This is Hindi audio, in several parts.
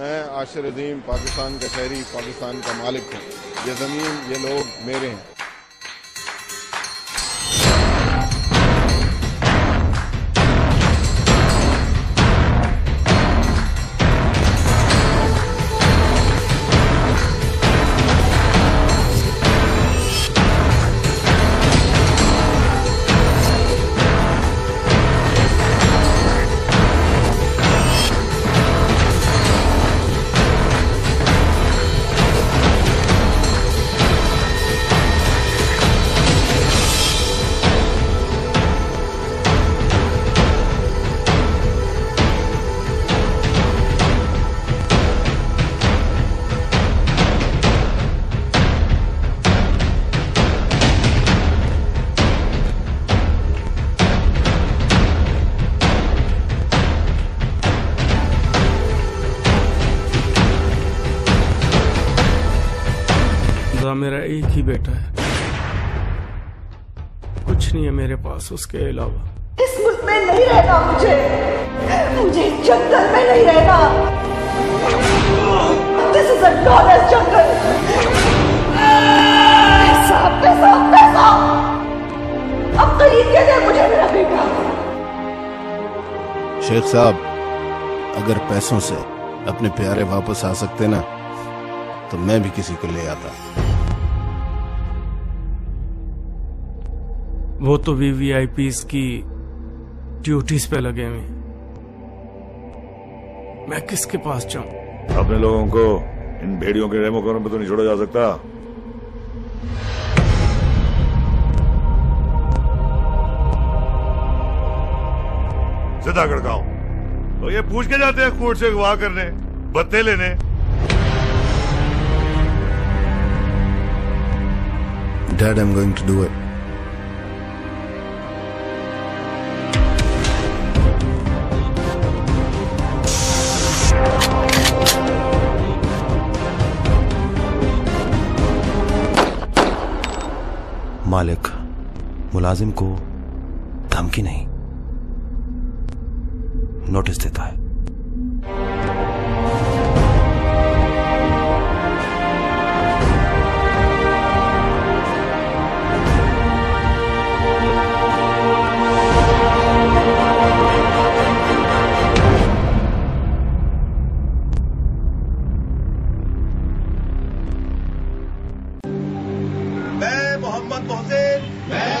मैं आशिर अजीम पाकिस्तान का शहरी पाकिस्तान का मालिक हूँ। ये ज़मीन, ये लोग मेरे हैं। खुदा मेरा एक ही बेटा है। कुछ नहीं है मेरे पास उसके अलावा। इस मुल्क में नहीं रहना मुझे। मुझे जंगल में नहीं रहना। दिस इज़ अ जंगल पैसा पैसा पैसा। अब खरीद के दे मुझे मेरा बेटा। शेख साहब अगर पैसों से अपने प्यारे वापस आ सकते ना तो मैं भी किसी को ले आता। वो तो वीवीआईपीस की ड्यूटीज़ पे लगे हुए मैं किसके पास जाऊँ? अपने लोगों को इन भेड़ियों के रेमो पे तो नहीं छोड़ा जा सकता। सीधा गड़काओ तो ये पूछ के जाते हैं कोर्ट से अगवा करने बत्ते लेने। Dad I am going to do मालिक मुलाजिम को धमकी नहीं नोटिस देता है। मोहम्मद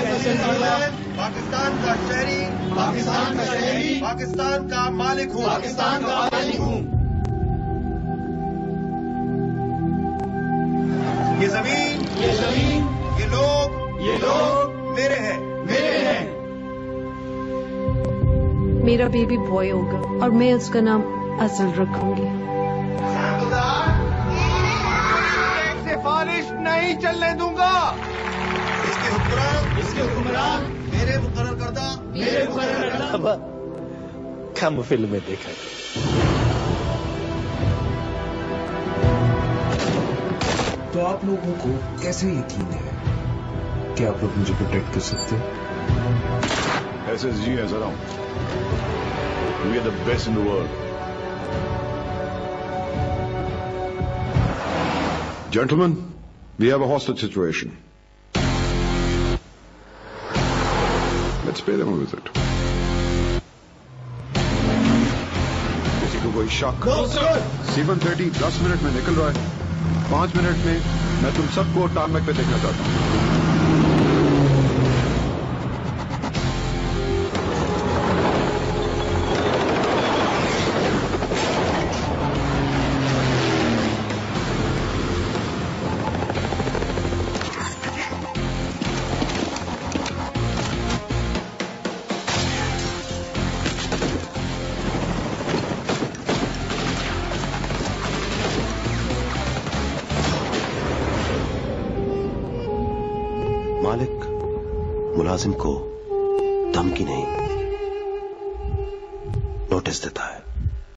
मोहसिन मैं पाकिस्तान का शहरी। पाकिस्तान का शहरी। पाकिस्तान का मालिक हूँ। पाकिस्तान का मालिक हूँ। ये ज़मीन। ये ज़मीन। ये लोग। ये लोग। मेरे हैं। मेरे हैं। मेरा बेबी बॉय होगा और मैं उसका नाम असल रखूँगी। सिफारिश नहीं चलने दूँगा। कम फ़िल्म देखा तो आप लोगों को कैसे यकीन है कि आप लोग मुझे प्रोटेक्ट कर सकते एस एस जी है sir we are the best in the world Gentlemen, we have a hostage situation. Let's pay them a visit. किसी को कोई शक सेवन थर्टी दस मिनट में निकल रहा है। पाँच मिनट में मैं तुम सबको टारमेक पे देखना चाहता हूँ। मालिक मुलाजिम को धमकी नहीं नोटिस देता है।